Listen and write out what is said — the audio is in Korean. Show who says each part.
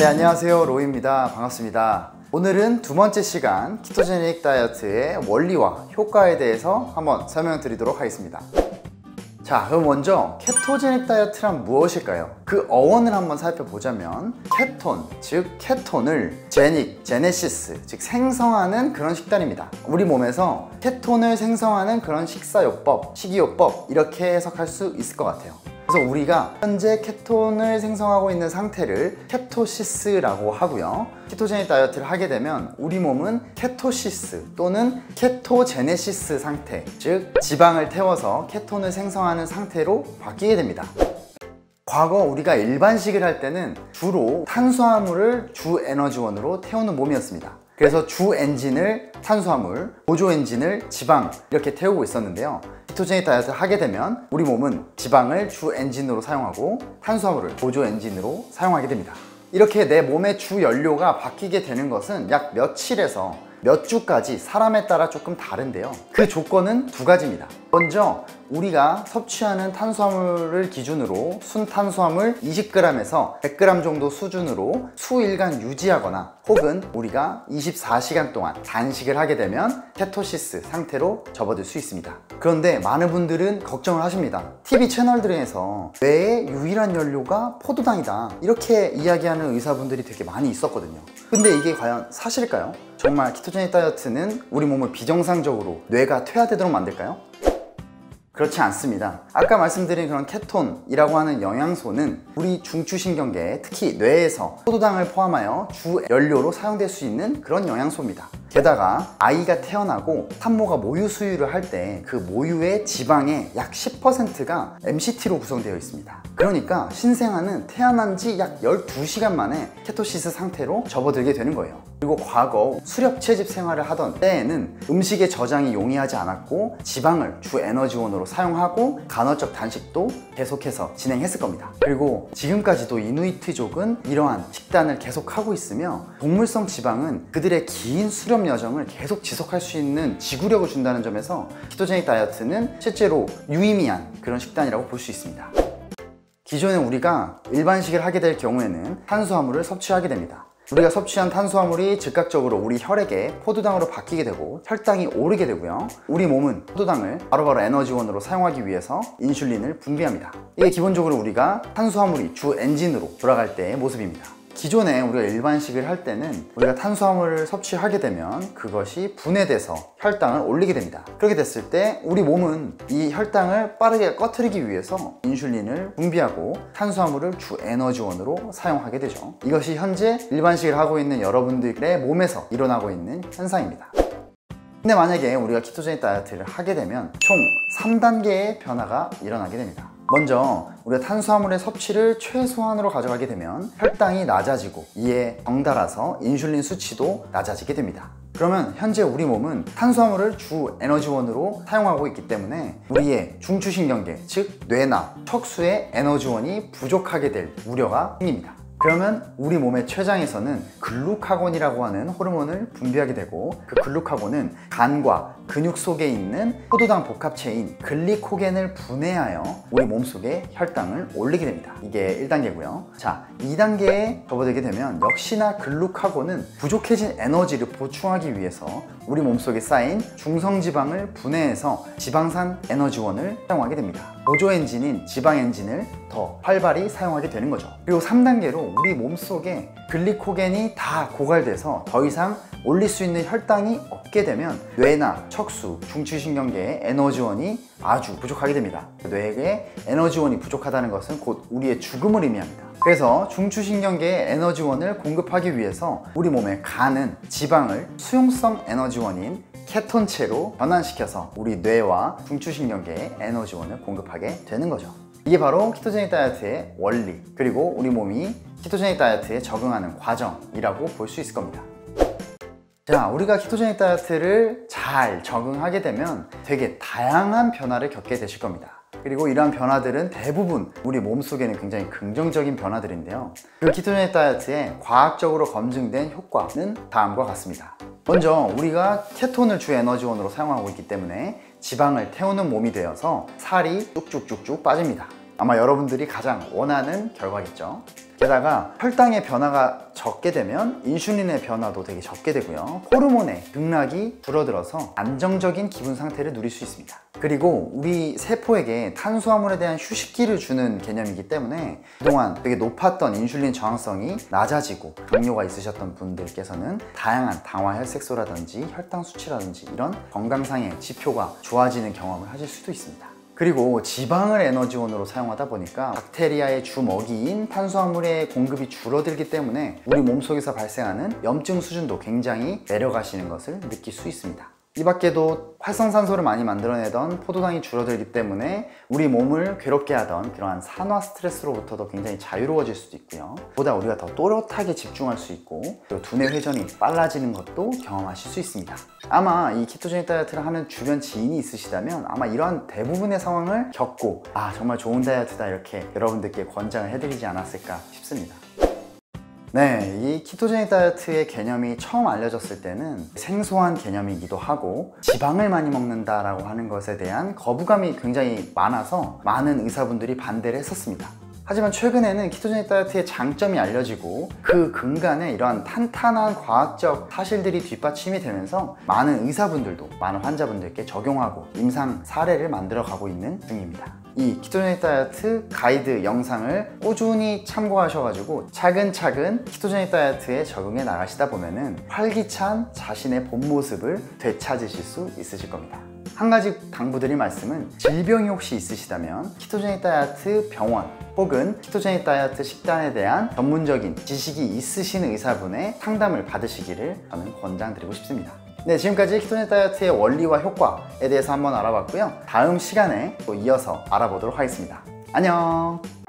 Speaker 1: 네, 안녕하세요. 로이입니다. 반갑습니다. 오늘은 두 번째 시간 ketogenic 다이어트의 원리와 효과에 대해서 한번 설명드리도록 하겠습니다. 자, 그럼 먼저 ketogenic 다이어트란 무엇일까요? 그 어원을 한번 살펴보자면 케톤, 즉 케톤을 genic, genesis, 즉 생성하는 그런 식단입니다. 우리 몸에서 케톤을 생성하는 그런 식사요법, 식이요법 이렇게 해석할 수 있을 것 같아요. 그래서 우리가 현재 케톤을 생성하고 있는 상태를 ketosis라고 하고요. ketogenic 다이어트를 하게 되면 우리 몸은 ketosis 또는 ketogenesis 상태, 즉 지방을 태워서 케톤을 생성하는 상태로 바뀌게 됩니다. 과거 우리가 일반식을 할 때는 주로 탄수화물을 주 에너지원으로 태우는 몸이었습니다. 그래서 주 엔진을 탄수화물, 보조 엔진을 지방 이렇게 태우고 있었는데요. ketogenic 다이어트를 하게 되면 우리 몸은 지방을 주 엔진으로 사용하고 탄수화물을 보조 엔진으로 사용하게 됩니다. 이렇게 내 몸의 주 연료가 바뀌게 되는 것은 약 며칠에서 몇 주까지 사람에 따라 조금 다른데요. 그 조건은 두 가지입니다. 먼저 우리가 섭취하는 탄수화물을 기준으로 순탄수화물 20g에서 100g 정도 수준으로 수일간 유지하거나 혹은 우리가 24시간 동안 단식을 하게 되면 ketosis 상태로 접어들 수 있습니다. 그런데 많은 분들은 걱정을 하십니다. TV 채널 들에서 뇌의 유일한 연료가 포도당이다 이렇게 이야기하는 의사분들이 되게 많이 있었거든요. 근데 이게 과연 사실일까요? 정말 키토제닉 다이어트는 우리 몸을 비정상적으로 뇌가 퇴화되도록 만들까요? 그렇지 않습니다. 아까 말씀드린 그런 케톤이라고 하는 영양소는 우리 중추신경계, 특히 뇌에서 포도당을 포함하여 주 연료로 사용될 수 있는 그런 영양소입니다. 게다가 아이가 태어나고 산모가 모유 수유를 할 때 그 모유의 지방의 약 10%가 MCT로 구성되어 있습니다. 그러니까 신생아는 태어난 지 약 12시간 만에 케토시스 상태로 접어들게 되는 거예요. 그리고 과거 수렵 채집 생활을 하던 때에는 음식의 저장이 용이하지 않았고 지방을 주 에너지원으로 사용하고 간헐적 단식도 계속해서 진행했을 겁니다. 그리고 지금까지도 이누이트족은 이러한 식단을 계속하고 있으며 동물성 지방은 그들의 긴 수렵 여정을 계속 지속할 수 있는 지구력을 준다는 점에서 키토제닉 다이어트는 실제로 유의미한 그런 식단이라고 볼 수 있습니다. 기존에 우리가 일반식을 하게 될 경우에는 탄수화물을 섭취하게 됩니다. 우리가 섭취한 탄수화물이 즉각적으로 우리 혈액에 포도당으로 바뀌게 되고 혈당이 오르게 되고요 우리 몸은 포도당을 바로바로 에너지원으로 사용하기 위해서 인슐린을 분비합니다 이게 기본적으로 우리가 탄수화물이 주 엔진으로 돌아갈 때의 모습입니다 기존에 우리가 일반식을 할 때는 우리가 탄수화물을 섭취하게 되면 그것이 분해돼서 혈당을 올리게 됩니다. 그렇게 됐을 때 우리 몸은 이 혈당을 빠르게 꺼트리기 위해서 인슐린을 분비하고 탄수화물을 주 에너지원으로 사용하게 되죠. 이것이 현재 일반식을 하고 있는 여러분들의 몸에서 일어나고 있는 현상입니다. 근데 만약에 우리가 ketogenic 다이어트를 하게 되면 총 3단계의 변화가 일어나게 됩니다 먼저 우리가 탄수화물의 섭취를 최소한으로 가져가게 되면 혈당이 낮아지고 이에 덩달아서 인슐린 수치도 낮아지게 됩니다. 그러면 현재 우리 몸은 탄수화물을 주 에너지원으로 사용하고 있기 때문에 우리의 중추신경계, 즉 뇌나 척수의 에너지원이 부족하게 될 우려가 생깁니다. 그러면 우리 몸의 췌장에서는 글루카곤이라고 하는 호르몬을 분비하게 되고 그 글루카곤은 간과 근육 속에 있는 포도당 복합체인 글리코겐을 분해하여 우리 몸속에 혈당을 올리게 됩니다. 이게 1단계고요. 자, 2단계에 접어들게 되면 역시나 글루카곤은 부족해진 에너지를 보충하기 위해서 우리 몸속에 쌓인 중성지방을 분해해서 지방산 에너지원을 사용하게 됩니다. 보조 엔진인 지방 엔진을 더 활발히 사용하게 되는 거죠. 그리고 3단계로 우리 몸속에 글리코겐이 다 고갈돼서 더 이상 올릴 수 있는 혈당이 없 게 되면 뇌나 척수, 중추신경계의 에너지원이 아주 부족하게 됩니다. 뇌에 에너지원이 부족하다는 것은 곧 우리의 죽음을 의미합니다. 그래서 중추신경계의 에너지원을 공급하기 위해서 우리 몸의 간은 지방을 수용성 에너지원인 케톤체로 변환시켜서 우리 뇌와 중추신경계에 에너지원을 공급하게 되는 거죠. 이게 바로 키토제닉 다이어트의 원리 그리고 우리 몸이 키토제닉 다이어트에 적응하는 과정이라고 볼 수 있을 겁니다. 자, 우리가 키토제닉 다이어트를 잘 적응하게 되면 되게 다양한 변화를 겪게 되실 겁니다. 그리고 이러한 변화들은 대부분 우리 몸속에는 굉장히 긍정적인 변화들인데요. 그 키토제닉 다이어트의 과학적으로 검증된 효과는 다음과 같습니다. 먼저 우리가 케톤을 주 에너지원으로 사용하고 있기 때문에 지방을 태우는 몸이 되어서 살이 쭉쭉쭉쭉 빠집니다. 아마 여러분들이 가장 원하는 결과겠죠. 게다가 혈당의 변화가 적게 되면 인슐린의 변화도 되게 적게 되고요. 호르몬의 등락이 줄어들어서 안정적인 기분 상태를 누릴 수 있습니다. 그리고 우리 세포에게 탄수화물에 대한 휴식기를 주는 개념이기 때문에 그동안 되게 높았던 인슐린 저항성이 낮아지고 당뇨가 있으셨던 분들께서는 다양한 당화 혈색소라든지 혈당 수치라든지 이런 건강상의 지표가 좋아지는 경험을 하실 수도 있습니다. 그리고 지방을 에너지원으로 사용하다 보니까 박테리아의 주먹이인 탄수화물의 공급이 줄어들기 때문에 우리 몸속에서 발생하는 염증 수준도 굉장히 내려가시는 것을 느낄 수 있습니다. 이 밖에도 활성산소를 많이 만들어내던 포도당이 줄어들기 때문에 우리 몸을 괴롭게 하던 그러한 산화 스트레스로부터도 굉장히 자유로워질 수도 있고요. 보다 우리가 더 또렷하게 집중할 수 있고 그리고 두뇌 회전이 빨라지는 것도 경험하실 수 있습니다. 아마 이 키토제닉 다이어트를 하는 주변 지인이 있으시다면 아마 이러한 대부분의 상황을 겪고 아 정말 좋은 다이어트다 이렇게 여러분들께 권장을 해드리지 않았을까 싶습니다. 네, 이 키토제닉 다이어트의 개념이 처음 알려졌을 때는 생소한 개념이기도 하고 지방을 많이 먹는다라고 하는 것에 대한 거부감이 굉장히 많아서 많은 의사분들이 반대를 했었습니다. 하지만 최근에는 키토제닉 다이어트의 장점이 알려지고 그 근간에 이러한 탄탄한 과학적 사실들이 뒷받침이 되면서 많은 의사분들도 많은 환자분들께 적용하고 임상 사례를 만들어 가고 있는 중입니다. 이 키토제닉 다이어트 가이드 영상을 꾸준히 참고하셔가지고 차근차근 키토제닉 다이어트에 적응해 나가시다 보면은 활기찬 자신의 본 모습을 되찾으실 수 있으실 겁니다. 한 가지 당부드릴 말씀은 질병이 혹시 있으시다면 키토제닉 다이어트 병원 혹은 키토제닉 다이어트 식단에 대한 전문적인 지식이 있으신 의사분의 상담을 받으시기를 저는 권장드리고 싶습니다. 네, 지금까지 키토제닉 다이어트의 원리와 효과에 대해서 한번 알아봤고요. 다음 시간에 또 이어서 알아보도록 하겠습니다. 안녕!